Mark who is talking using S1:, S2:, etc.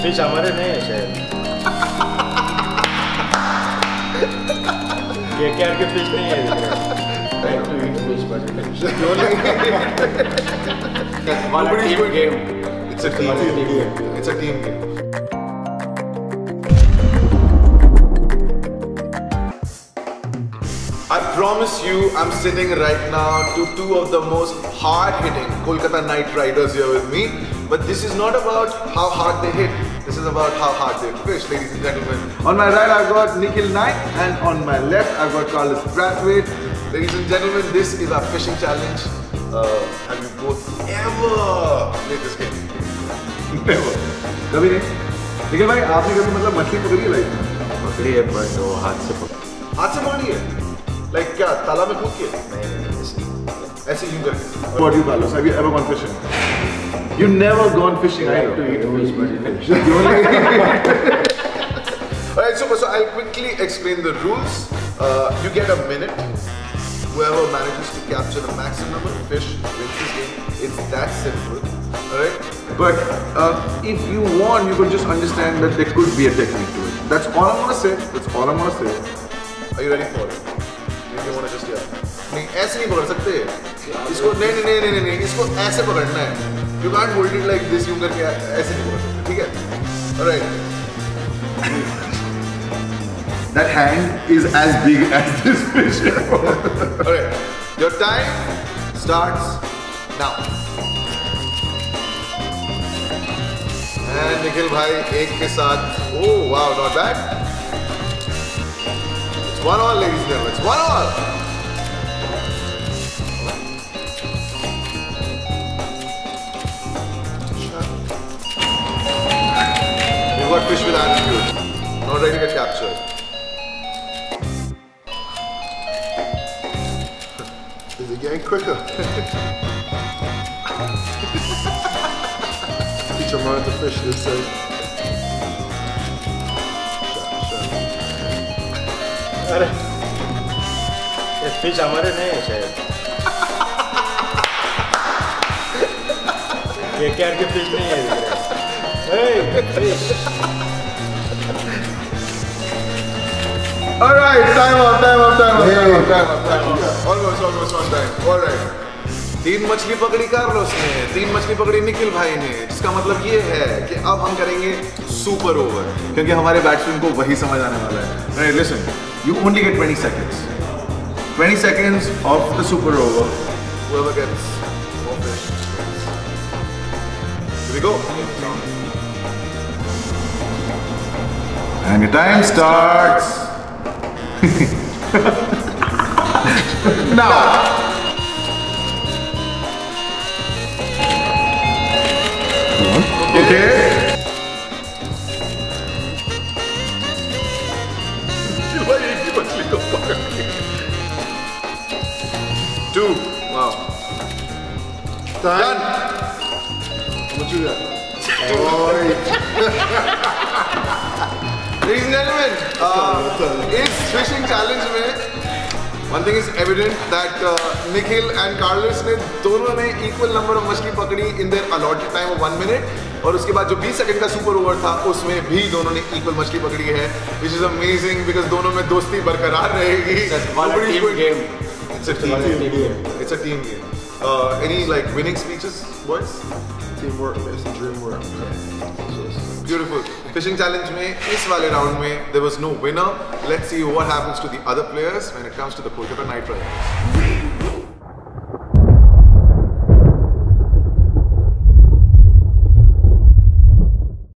S1: Bitch, I'm
S2: under man
S1: shit.
S2: It's a team, game. It's a team game. I promise you, I'm sitting right now to two of the most hard-hitting Kolkata Knight Riders here with me. But this is not about how hard they hit. This is about how hard they fish, ladies and gentlemen. On my right, I've got Nikhil Naik, and on my left, I've got Carlos Brathwaite. Ladies and gentlemen, this is our fishing challenge. Uh, have you both ever played this game?
S3: Never. कभी नहीं लेकिन भाई आपने कभी मतलब मछली पकड़ी है लाइफ में
S1: पकड़ी है बट वो हाथ से पकड़ी
S2: हाथ से पकड़ी है लाइक क्या तालाब में कूद के
S1: नहीं ऐसे
S2: यूं करके
S3: what you balance have you ever gone fishing you never gone fishing
S1: Trying to
S3: either
S1: eat fish, but fish.
S3: You only-
S2: Alright, so, so I'll quickly explain the rules. Uh, you get a minute. Whoever manages to capture the maximum number of fish wins this game. It's that simple. Alright? But uh, if you want, you could just understand that there could be a technique to it. That's all I'm gonna say. That's all I'm gonna say. Are you ready for it? If you wanna just yeah. नहीं ऐसे नहीं पकड़ सकते इसको नहीं नहीं नहीं नहीं नहीं, नहीं इसको ऐसे पकड़ना है you can't hold it like this यूं करके ऐसे नहीं पकड़ सकते ठीक है alright
S3: that hand is as big as this fish
S2: Alright, your time starts now. And Nikhil भाई एक के साथ oh wow not bad. It's one all ladies and gentlemen. fish with attitude. Not ready to get captured. Is it getting quicker? Teach him how to fish this thing. Shut, shut.
S1: अरे ये fish हमारे नहीं है शायद ये क्या के fish नहीं है Hey, fish.
S2: All right, time out, time out, time out, time out, time. Almost, almost. All right. तीन मछली पकड़ी कार्लोस ने तीन मछली पकड़ी निखिल भाई ने। जिसका मतलब ये है कि अब हम करेंगे सुपर ओवर क्योंकि हमारे बैट्समैन को वही समझ आने वाला है। Listen you only get 20 seconds 20 seconds of the super over whoever gets okay we go and the time starts now Okay. Two. Wow. Done. How much you got? Ladies and gentlemen, इस fishing challenge में one thing is evident that Nikhil and Carlos ने दोनों ने equal number of मछली पकड़ी in their allotted time of one minute और उसके बाद जो 20 सेकंड का सुपर ओवर था उसमें भी दोनों ने इक्वल मछली पकड़ी है विच इज़ अमेजिंग बिकॉज़ दोनों में दोस्ती बरकरार रहेगी।
S1: That's one
S2: Nobody's
S1: team
S2: going-
S1: game.
S2: It's a team,
S1: one team
S2: game. It's a team game. Uh, any like winning speeches, boys?
S4: Teamwork makes the dream work.
S2: Beautiful. Fishing challenge में इस वाले round में there was no winner. Let's see what happens to the other players when it comes to the Kolkata Knight Riders.